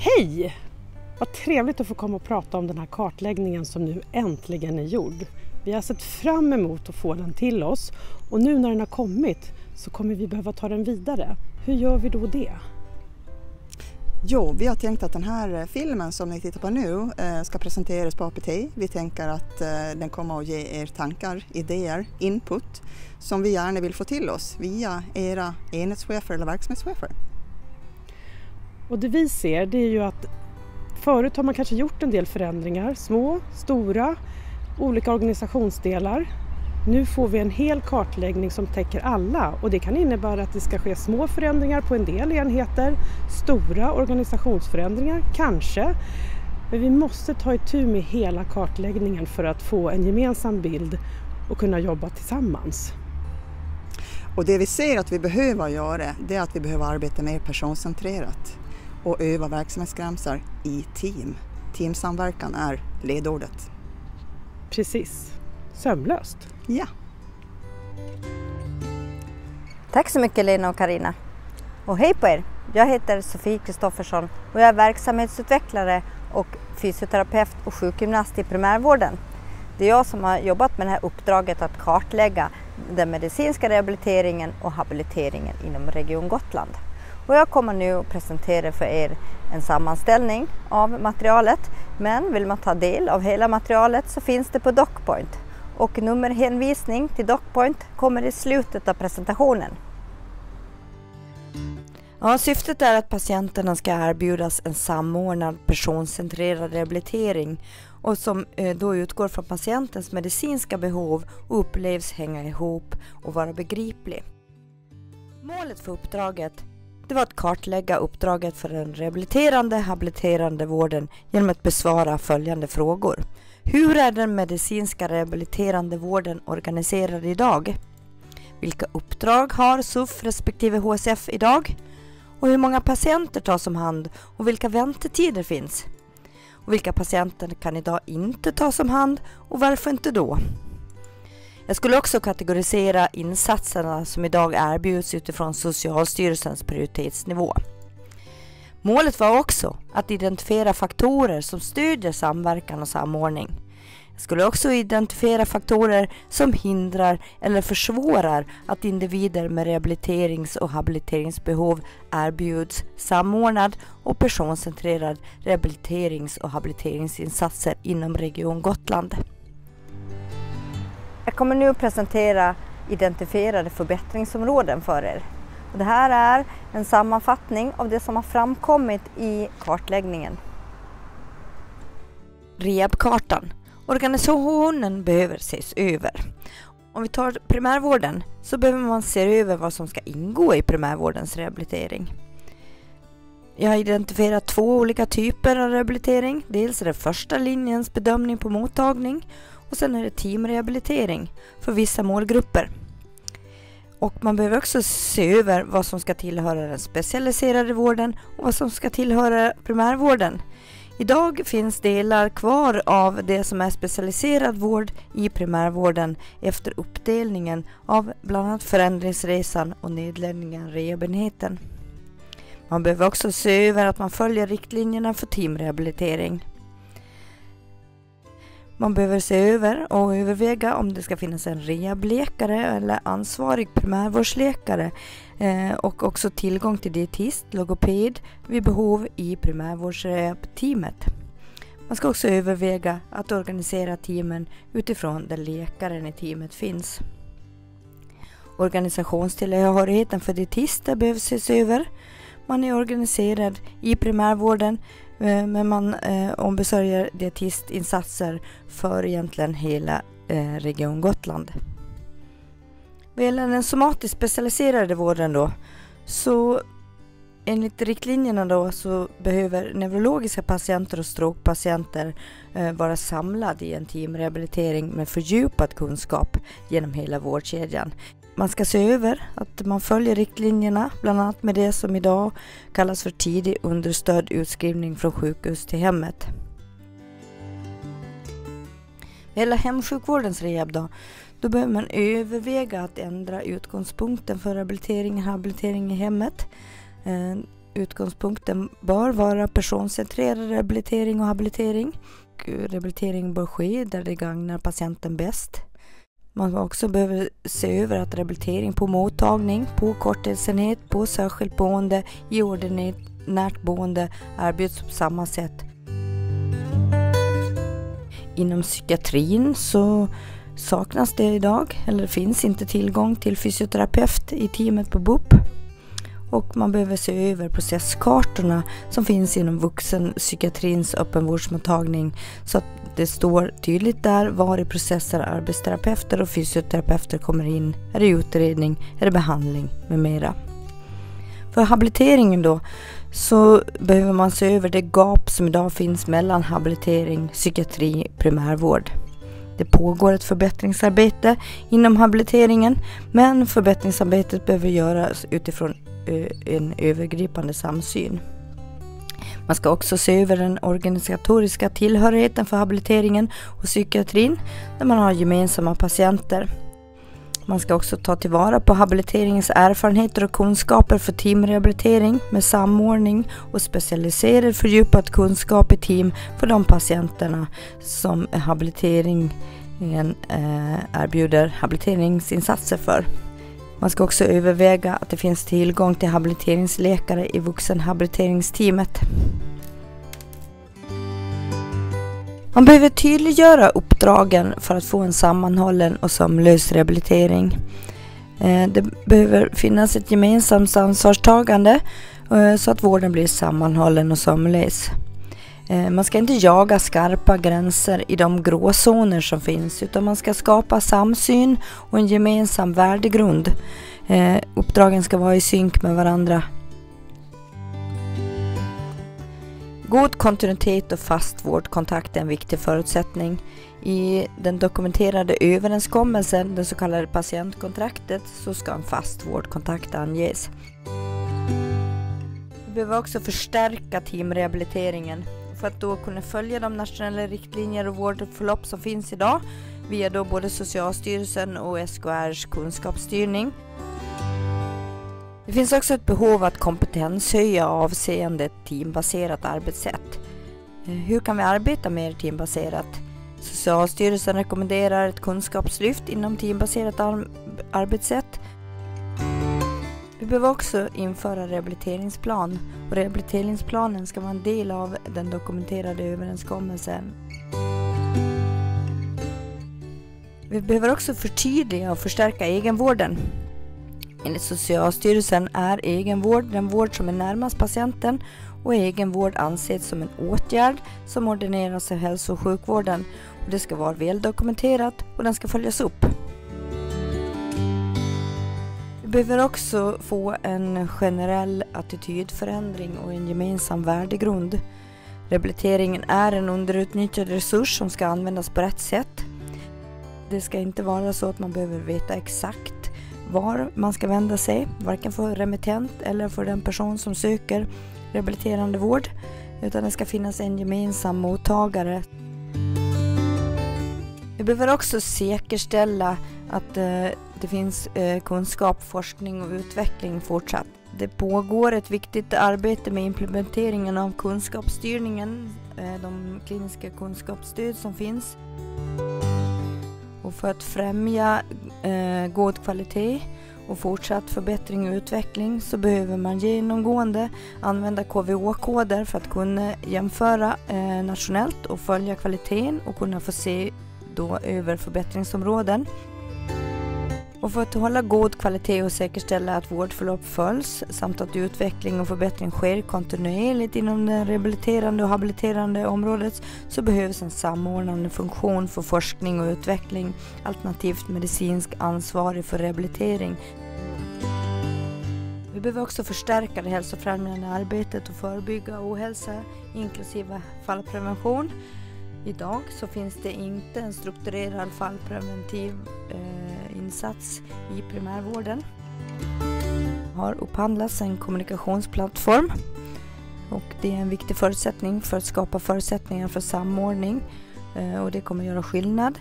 Hej! Vad trevligt att få komma och prata om den här kartläggningen som nu äntligen är gjord. Vi har sett fram emot att få den till oss och nu när den har kommit så kommer vi behöva ta den vidare. Hur gör vi då det? Jo, vi har tänkt att den här eh, filmen som ni tittar på nu eh, ska presenteras på APT. Vi tänker att eh, den kommer att ge er tankar, idéer, input som vi gärna vill få till oss via era enhetschefer eller verksamhetschefer. Och det vi ser det är ju att förut har man kanske gjort en del förändringar, små, stora, olika organisationsdelar. Nu får vi en hel kartläggning som täcker alla och det kan innebära att det ska ske små förändringar på en del enheter, stora organisationsförändringar, kanske. Men vi måste ta itu med hela kartläggningen för att få en gemensam bild och kunna jobba tillsammans. Och det vi ser att vi behöver göra det är att vi behöver arbeta mer personcentrerat och öva verksamhetsgränser i team. Teamsamverkan är ledordet. Precis. Sömlöst. Ja. Tack så mycket Lena och Karina. Och hej på er! Jag heter Sofie Kristoffersson och jag är verksamhetsutvecklare och fysioterapeut och sjukgymnast i primärvården. Det är jag som har jobbat med det här uppdraget att kartlägga den medicinska rehabiliteringen och habiliteringen inom Region Gotland. Och jag kommer nu att presentera för er en sammanställning av materialet. Men vill man ta del av hela materialet så finns det på Docpoint och nummerhänvisning till Docpoint kommer i slutet av presentationen. Ja, syftet är att patienterna ska erbjudas en samordnad personcentrerad rehabilitering och som eh, då utgår från patientens medicinska behov och upplevs hänga ihop och vara begriplig. Målet för uppdraget det var att kartlägga uppdraget för den rehabiliterande habiliterande vården genom att besvara följande frågor. Hur är den medicinska rehabiliterande vården organiserad idag? Vilka uppdrag har SUF respektive HSF idag? Och hur många patienter tas om hand och vilka väntetider finns? Och vilka patienter kan idag inte tas om hand och varför inte då? Jag skulle också kategorisera insatserna som idag erbjuds utifrån Socialstyrelsens prioritetsnivå. Målet var också att identifiera faktorer som stödjer samverkan och samordning. Jag skulle också identifiera faktorer som hindrar eller försvårar att individer med rehabiliterings och habiliteringsbehov erbjuds samordnad och personcentrerad rehabiliterings och habiliteringsinsatser inom Region Gotland. Jag kommer nu att presentera identifierade förbättringsområden för er. Och det här är en sammanfattning av det som har framkommit i kartläggningen. Rehabkartan. Organisationen behöver ses över. Om vi tar primärvården så behöver man se över vad som ska ingå i primärvårdens rehabilitering. Jag har identifierat två olika typer av rehabilitering. Dels är det första linjens bedömning på mottagning och sen är det teamrehabilitering för vissa målgrupper. Och man behöver också se över vad som ska tillhöra den specialiserade vården och vad som ska tillhöra primärvården. Idag finns delar kvar av det som är specialiserad vård i primärvården efter uppdelningen av bland annat förändringsresan och nedläggningen av rehabenheten. Man behöver också se över att man följer riktlinjerna för teamrehabilitering. Man behöver se över och överväga om det ska finnas en rehabläkare eller ansvarig primärvårdsläkare eh, och också tillgång till dietist, logoped vid behov i primärvårdsteamet. Man ska också överväga att organisera teamen utifrån där läkaren i teamet finns. Organisationstillhörigheten för dietister behöver ses över. Man är organiserad i primärvården Eh, men man eh, ombesörjer dietistinsatser för egentligen hela eh, Region Gotland. Vad gäller den somatiskt specialiserade vården då så enligt riktlinjerna då så behöver neurologiska patienter och strokepatienter eh, vara samlade i en teamrehabilitering med fördjupad kunskap genom hela vårdkedjan. Man ska se över att man följer riktlinjerna, bland annat med det som idag kallas för tidig understödd utskrivning från sjukhus till hemmet. Med gäller hemsjukvårdens rehab då, då behöver man överväga att ändra utgångspunkten för rehabilitering och habilitering i hemmet. Eh, utgångspunkten bör vara personcentrerad rehabilitering och habilitering. Rehabilitering bör ske där det gagnar patienten bäst. Man också behöver se över att rehabilitering på mottagning, på korttidsenhet, på särskilt boende, i ordinärt boende erbjuds på samma sätt. Inom psykiatrin så saknas det idag, eller finns inte tillgång till fysioterapeut i teamet på BUP. Och man behöver se över processkartorna som finns inom vuxenpsykiatrins öppenvårdsmottagning så att det står tydligt där var i processer arbetsterapeuter och fysioterapeuter kommer in. Är det utredning, är det behandling med mera. För habiliteringen då så behöver man se över det gap som idag finns mellan habilitering, psykiatri, primärvård. Det pågår ett förbättringsarbete inom habiliteringen men förbättringsarbetet behöver göras utifrån Eh, en övergripande samsyn. Man ska också se över den organisatoriska tillhörigheten för habiliteringen och psykiatrin där man har gemensamma patienter. Man ska också ta tillvara på habiliteringens erfarenheter och kunskaper för teamrehabilitering med samordning och specialiserad fördjupad kunskap i team för de patienterna som habiliteringen eh, erbjuder habiliteringsinsatser för. Man ska också överväga att det finns tillgång till habiliteringsläkare i vuxenhabiliteringsteamet. Man behöver tydliggöra uppdragen för att få en sammanhållen och sömlös rehabilitering. Eh, det behöver finnas ett gemensamt ansvarstagande eh, så att vården blir sammanhållen och sömlös. Eh, man ska inte jaga skarpa gränser i de gråzoner som finns utan man ska skapa samsyn och en gemensam värdegrund. Eh, uppdragen ska vara i synk med varandra God kontinuitet och fast vårdkontakt är en viktig förutsättning. I den dokumenterade överenskommelsen, det så kallade patientkontraktet, så ska en fast vårdkontakt anges. Vi behöver också förstärka teamrehabiliteringen för att då kunna följa de nationella riktlinjer och vårdförlopp som finns idag via då både Socialstyrelsen och SKRs kunskapsstyrning. Det finns också ett behov att kompetenshöja avseende ett teambaserat arbetssätt. Eh, hur kan vi arbeta mer teambaserat? Socialstyrelsen rekommenderar ett kunskapslyft inom teambaserat arbetssätt. Vi behöver också införa rehabiliteringsplan och rehabiliteringsplanen ska vara en del av den dokumenterade överenskommelsen. Vi behöver också förtydliga och förstärka egenvården. Enligt Socialstyrelsen är egenvård den vård som är närmast patienten och egenvård anses som en åtgärd som ordineras av hälso och sjukvården. Och det ska vara väldokumenterat och den ska följas upp. Vi behöver också få en generell attitydförändring och en gemensam värdegrund. Rehabiliteringen är en underutnyttjad resurs som ska användas på rätt sätt. Det ska inte vara så att man behöver veta exakt var man ska vända sig, varken för remittent eller för den person som söker rehabiliterande vård, utan det ska finnas en gemensam mottagare. Vi behöver också säkerställa att eh, det finns eh, kunskap, forskning och utveckling fortsatt. Det pågår ett viktigt arbete med implementeringen av kunskapsstyrningen, eh, de kliniska kunskapsstöd som finns. Och för att främja eh, god kvalitet och fortsatt förbättring och utveckling så behöver man genomgående använda KVH-koder för att kunna jämföra eh, nationellt och följa kvaliteten och kunna få se då över förbättringsområden. Och för att hålla god kvalitet och säkerställa att vårdförlopp följs samt att utveckling och förbättring sker kontinuerligt inom det rehabiliterande och habiliterande området så behövs en samordnande funktion för forskning och utveckling alternativt medicinsk ansvarig för rehabilitering. Vi behöver också förstärka det hälsofrämjande arbetet och förebygga ohälsa inklusive fallprevention. Idag så finns det inte en strukturerad fallpreventiv eh, insats i primärvården. Det har upphandlats en kommunikationsplattform och det är en viktig förutsättning för att skapa förutsättningar för samordning eh, och det kommer göra skillnad.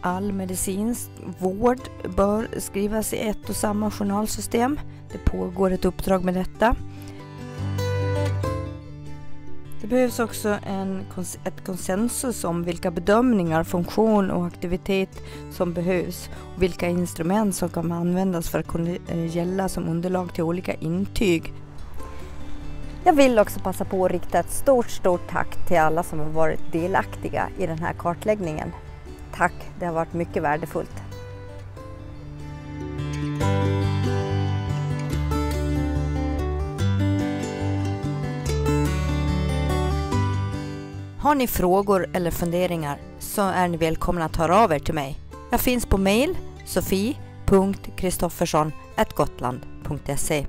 all medicinsk vård bör skrivas i ett och samma journalsystem. Det pågår ett uppdrag med detta. Det behövs också en, ett konsensus om vilka bedömningar, funktion och aktivitet som behövs och vilka instrument som kan användas för att kunna eh, gälla som underlag till olika intyg. Jag vill också passa på att rikta ett stort, stort tack till alla som har varit delaktiga i den här kartläggningen. Tack, det har varit mycket värdefullt. Har ni frågor eller funderingar så är ni välkomna att höra av er till mig. Jag finns på mail sofie.kristoffersson.gotland.se